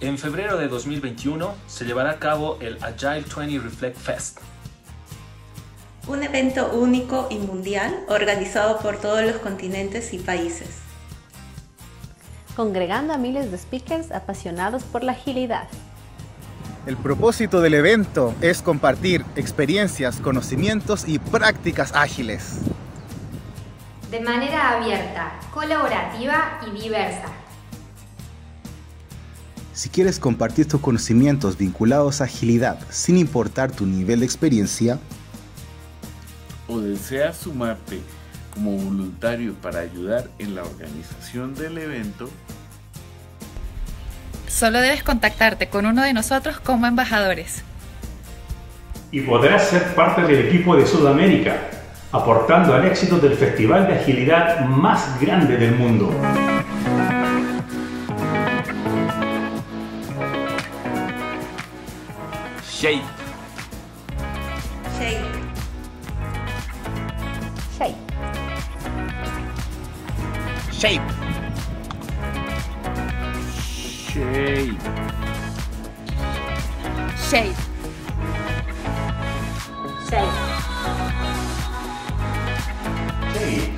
En febrero de 2021 se llevará a cabo el Agile 20 Reflect Fest. Un evento único y mundial organizado por todos los continentes y países. Congregando a miles de speakers apasionados por la agilidad. El propósito del evento es compartir experiencias, conocimientos y prácticas ágiles. De manera abierta, colaborativa y diversa. Si quieres compartir tus conocimientos vinculados a agilidad sin importar tu nivel de experiencia, o deseas sumarte como voluntario para ayudar en la organización del evento, Solo debes contactarte con uno de nosotros como embajadores. Y podrás ser parte del equipo de Sudamérica, aportando al éxito del festival de agilidad más grande del mundo. Shape. Shape. Shape. Shape. Shape. Shape. Shape. Shape.